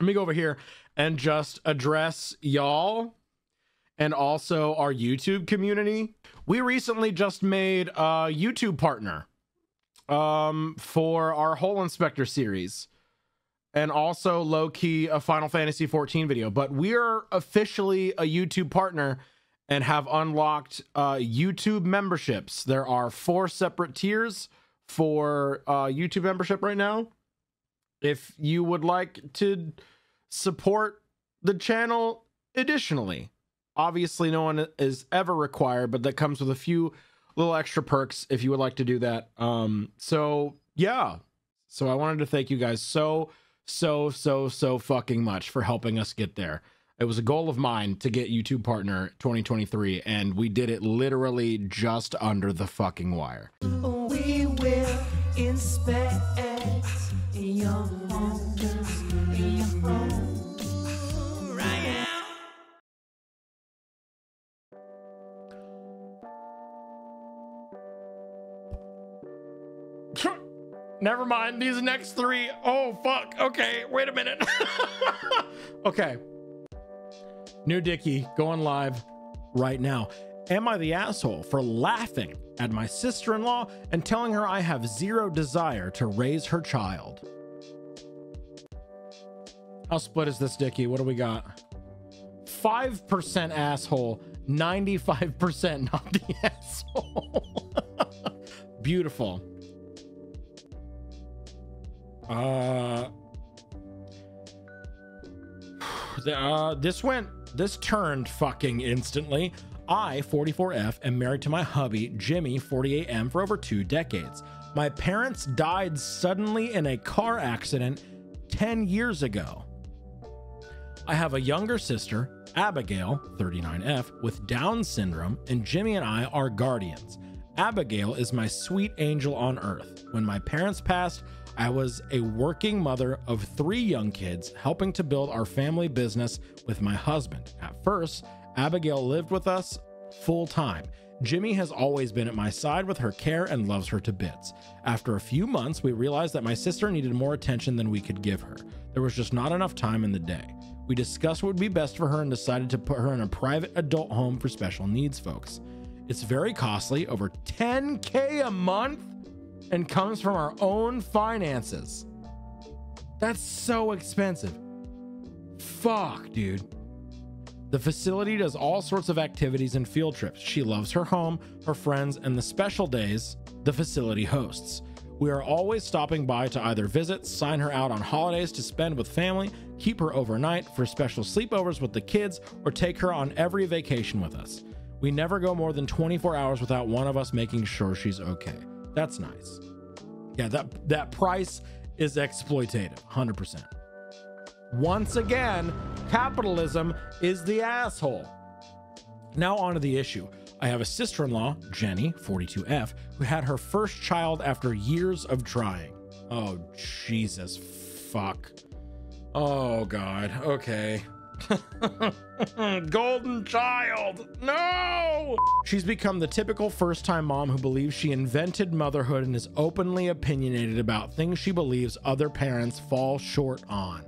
let me go over here and just address y'all and also our YouTube community. We recently just made a YouTube partner um, for our Hole Inspector series and also low key a Final Fantasy 14 video. But we are officially a YouTube partner and have unlocked uh, YouTube memberships. There are four separate tiers for uh, YouTube membership right now. If you would like to support the channel additionally, obviously no one is ever required, but that comes with a few little extra perks if you would like to do that. Um, so yeah, so I wanted to thank you guys so so so so fucking much for helping us get there. It was a goal of mine to get YouTube partner 2023, and we did it literally just under the fucking wire. We will inspect These next three. Oh, fuck. Okay. Wait a minute. okay. New Dicky going live right now. Am I the asshole for laughing at my sister in law and telling her I have zero desire to raise her child? How split is this, Dicky? What do we got? 5% asshole, 95% not the asshole. Beautiful. Uh, uh, this went, this turned fucking instantly. I, 44F, am married to my hubby, Jimmy, 48M, for over two decades. My parents died suddenly in a car accident 10 years ago. I have a younger sister, Abigail, 39F, with Down syndrome, and Jimmy and I are guardians. Abigail is my sweet angel on earth. When my parents passed, I was a working mother of three young kids, helping to build our family business with my husband. At first, Abigail lived with us full time. Jimmy has always been at my side with her care and loves her to bits. After a few months, we realized that my sister needed more attention than we could give her. There was just not enough time in the day. We discussed what would be best for her and decided to put her in a private adult home for special needs folks. It's very costly, over 10K a month, and comes from our own finances. That's so expensive. Fuck, dude. The facility does all sorts of activities and field trips. She loves her home, her friends, and the special days the facility hosts. We are always stopping by to either visit, sign her out on holidays to spend with family, keep her overnight for special sleepovers with the kids, or take her on every vacation with us. We never go more than 24 hours without one of us making sure she's okay. That's nice. Yeah, that that price is exploitative, 100%. Once again, capitalism is the asshole. Now on to the issue. I have a sister-in-law, Jenny, 42F, who had her first child after years of trying. Oh, Jesus fuck. Oh god. Okay. Golden child. No! She's become the typical first time mom who believes she invented motherhood and is openly opinionated about things she believes other parents fall short on.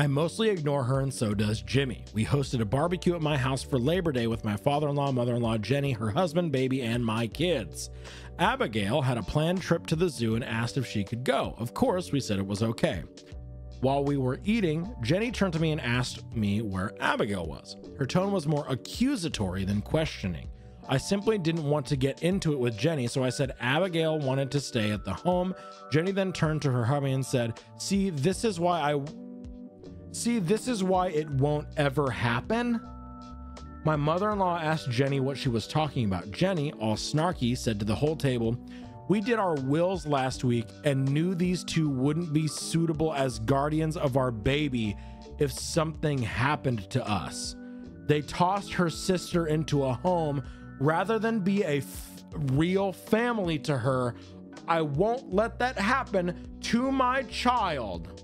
I mostly ignore her, and so does Jimmy. We hosted a barbecue at my house for Labor Day with my father in law, mother in law, Jenny, her husband, baby, and my kids. Abigail had a planned trip to the zoo and asked if she could go. Of course, we said it was okay. While we were eating, Jenny turned to me and asked me where Abigail was. Her tone was more accusatory than questioning. I simply didn't want to get into it with Jenny, so I said Abigail wanted to stay at the home. Jenny then turned to her hubby and said, See, this is why I. See, this is why it won't ever happen. My mother in law asked Jenny what she was talking about. Jenny, all snarky, said to the whole table, we did our wills last week and knew these two wouldn't be suitable as guardians of our baby if something happened to us. They tossed her sister into a home rather than be a f- real family to her. I won't let that happen to my child.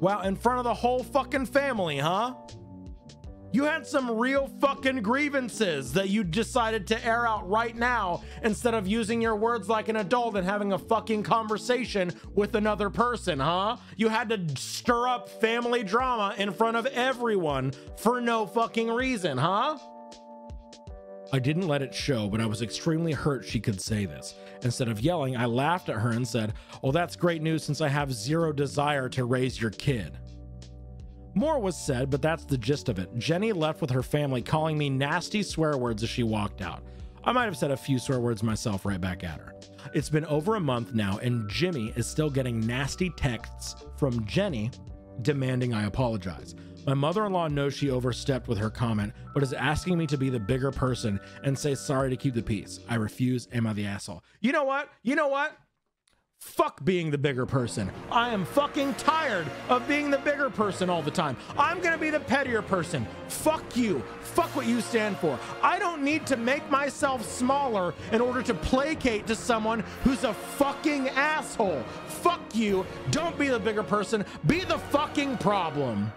Wow, in front of the whole fucking family, huh? You had some real fucking grievances that you decided to air out right now instead of using your words like an adult and having a fucking conversation with another person, huh? You had to stir up family drama in front of everyone for no fucking reason, huh? I didn't let it show, but I was extremely hurt she could say this. Instead of yelling, I laughed at her and said, Well, that's great news since I have zero desire to raise your kid. More was said, but that's the gist of it. Jenny left with her family, calling me nasty swear words as she walked out. I might have said a few swear words myself right back at her. It's been over a month now, and Jimmy is still getting nasty texts from Jenny demanding I apologize. My mother in law knows she overstepped with her comment, but is asking me to be the bigger person and say sorry to keep the peace. I refuse. Am I the asshole? You know what? You know what? Fuck being the bigger person. I am fucking tired of being the bigger person all the time. I'm gonna be the pettier person. Fuck you. Fuck what you stand for. I don't need to make myself smaller in order to placate to someone who's a fucking asshole. Fuck you. Don't be the bigger person. Be the fucking problem.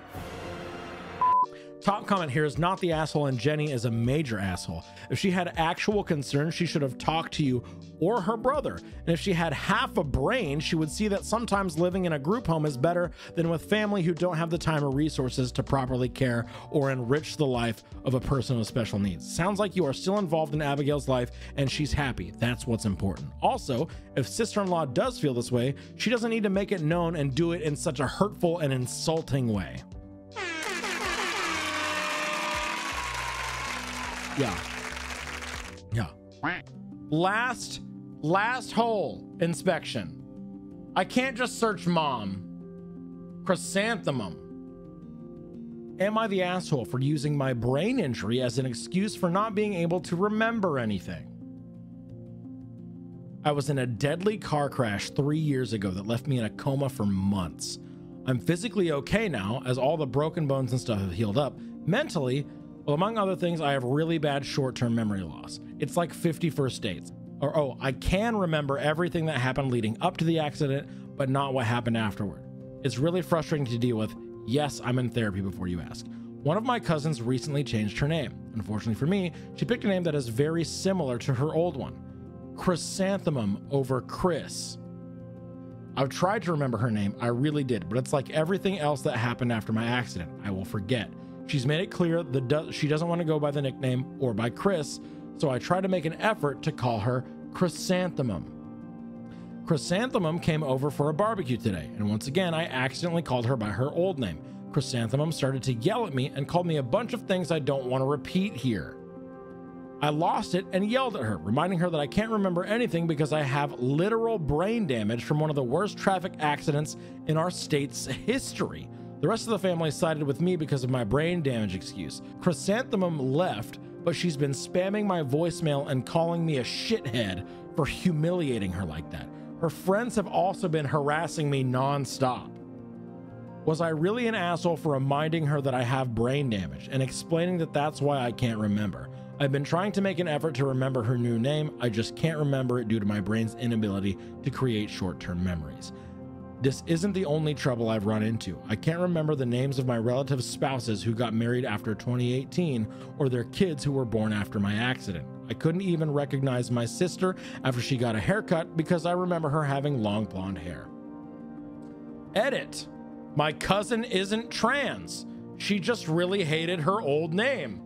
Top comment here is not the asshole, and Jenny is a major asshole. If she had actual concerns, she should have talked to you or her brother. And if she had half a brain, she would see that sometimes living in a group home is better than with family who don't have the time or resources to properly care or enrich the life of a person with special needs. Sounds like you are still involved in Abigail's life and she's happy. That's what's important. Also, if sister in law does feel this way, she doesn't need to make it known and do it in such a hurtful and insulting way. Yeah. Yeah. Last last hole inspection. I can't just search mom. Chrysanthemum. Am I the asshole for using my brain injury as an excuse for not being able to remember anything? I was in a deadly car crash three years ago that left me in a coma for months. I'm physically okay now, as all the broken bones and stuff have healed up. Mentally, well, among other things, I have really bad short term memory loss. It's like 50 first dates. Or, oh, I can remember everything that happened leading up to the accident, but not what happened afterward. It's really frustrating to deal with. Yes, I'm in therapy before you ask. One of my cousins recently changed her name. Unfortunately for me, she picked a name that is very similar to her old one Chrysanthemum over Chris. I've tried to remember her name, I really did, but it's like everything else that happened after my accident. I will forget. She's made it clear that do- she doesn't want to go by the nickname or by Chris, so I try to make an effort to call her Chrysanthemum. Chrysanthemum came over for a barbecue today, and once again, I accidentally called her by her old name. Chrysanthemum started to yell at me and called me a bunch of things I don't want to repeat here. I lost it and yelled at her, reminding her that I can't remember anything because I have literal brain damage from one of the worst traffic accidents in our state's history. The rest of the family sided with me because of my brain damage excuse. Chrysanthemum left, but she's been spamming my voicemail and calling me a shithead for humiliating her like that. Her friends have also been harassing me nonstop. Was I really an asshole for reminding her that I have brain damage and explaining that that's why I can't remember? I've been trying to make an effort to remember her new name, I just can't remember it due to my brain's inability to create short term memories. This isn't the only trouble I've run into. I can't remember the names of my relatives' spouses who got married after 2018 or their kids who were born after my accident. I couldn't even recognize my sister after she got a haircut because I remember her having long blonde hair. Edit. My cousin isn't trans. She just really hated her old name.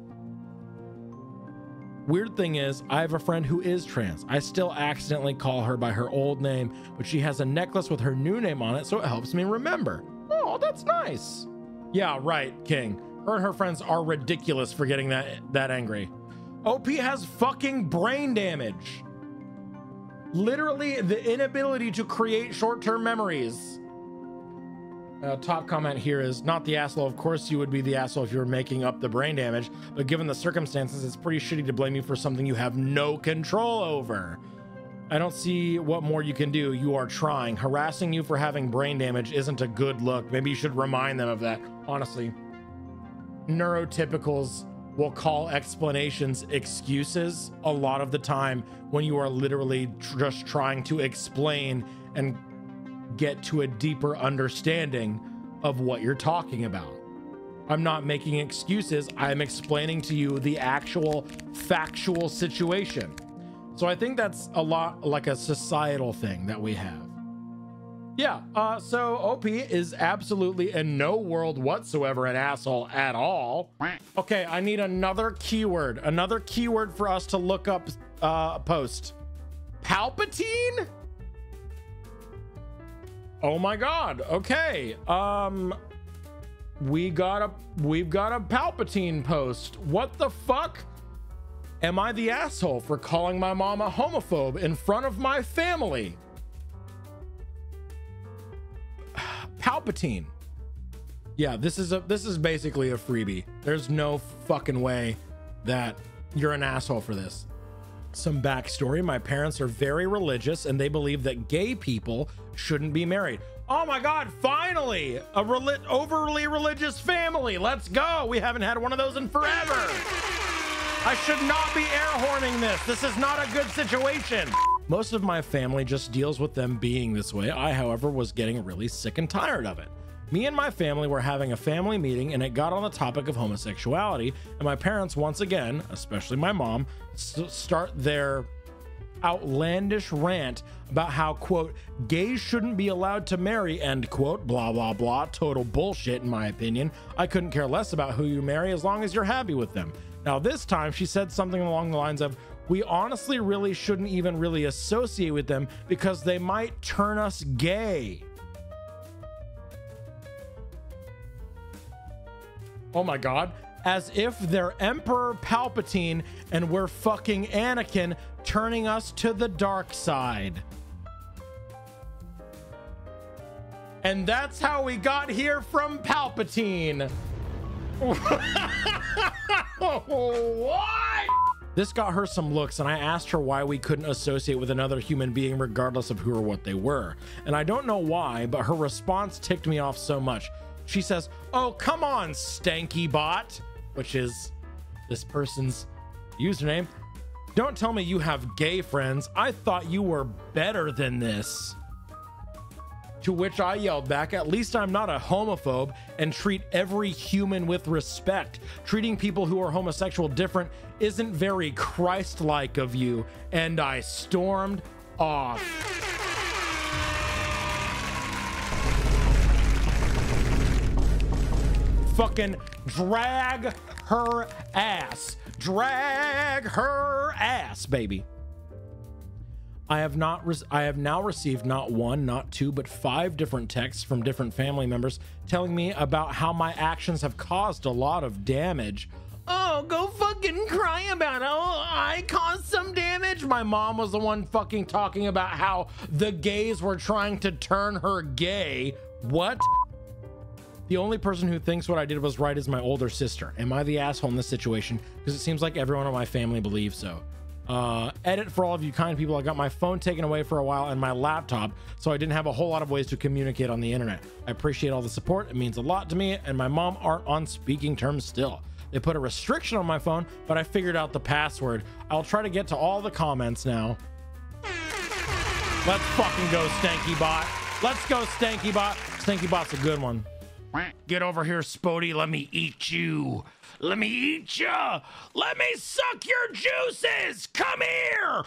Weird thing is, I have a friend who is trans. I still accidentally call her by her old name, but she has a necklace with her new name on it, so it helps me remember. Oh, that's nice. Yeah, right, King. Her and her friends are ridiculous for getting that that angry. OP has fucking brain damage. Literally the inability to create short-term memories. Uh, top comment here is not the asshole. Of course, you would be the asshole if you were making up the brain damage, but given the circumstances, it's pretty shitty to blame you for something you have no control over. I don't see what more you can do. You are trying. Harassing you for having brain damage isn't a good look. Maybe you should remind them of that. Honestly, neurotypicals will call explanations excuses a lot of the time when you are literally just trying to explain and get to a deeper understanding of what you're talking about. I'm not making excuses. I'm explaining to you the actual factual situation. So I think that's a lot like a societal thing that we have. Yeah, uh, so OP is absolutely in no world whatsoever an asshole at all. Okay, I need another keyword, another keyword for us to look up uh, post. Palpatine? Oh my god. Okay. Um we got a we've got a Palpatine post. What the fuck? Am I the asshole for calling my mom a homophobe in front of my family? Palpatine. Yeah, this is a this is basically a freebie. There's no fucking way that you're an asshole for this. Some backstory my parents are very religious and they believe that gay people shouldn't be married. Oh my God, finally! A reli- overly religious family. Let's go. We haven't had one of those in forever. I should not be air horning this. This is not a good situation. Most of my family just deals with them being this way. I, however, was getting really sick and tired of it. Me and my family were having a family meeting and it got on the topic of homosexuality. And my parents, once again, especially my mom, start their outlandish rant about how, quote, gays shouldn't be allowed to marry, end quote, blah, blah, blah. Total bullshit, in my opinion. I couldn't care less about who you marry as long as you're happy with them. Now, this time she said something along the lines of, we honestly really shouldn't even really associate with them because they might turn us gay. Oh my god. As if they're Emperor Palpatine and we're fucking Anakin turning us to the dark side. And that's how we got here from Palpatine. what? This got her some looks, and I asked her why we couldn't associate with another human being regardless of who or what they were. And I don't know why, but her response ticked me off so much. She says, Oh, come on, stanky bot, which is this person's username. Don't tell me you have gay friends. I thought you were better than this. To which I yelled back, At least I'm not a homophobe and treat every human with respect. Treating people who are homosexual different isn't very Christ like of you. And I stormed off. Fucking drag her ass. Drag her ass, baby. I have not I have now received not one, not two, but five different texts from different family members telling me about how my actions have caused a lot of damage. Oh, go fucking cry about it. Oh, I caused some damage. My mom was the one fucking talking about how the gays were trying to turn her gay. What? The only person who thinks what I did was right is my older sister. Am I the asshole in this situation? Because it seems like everyone in my family believes so. Uh, edit for all of you kind people. I got my phone taken away for a while and my laptop, so I didn't have a whole lot of ways to communicate on the internet. I appreciate all the support. It means a lot to me, and my mom aren't on speaking terms still. They put a restriction on my phone, but I figured out the password. I'll try to get to all the comments now. Let's fucking go, Stanky Bot. Let's go, Stanky Bot. Stanky Bot's a good one. Get over here, Spody. Let me eat you. Let me eat you. Let me suck your juices. Come here.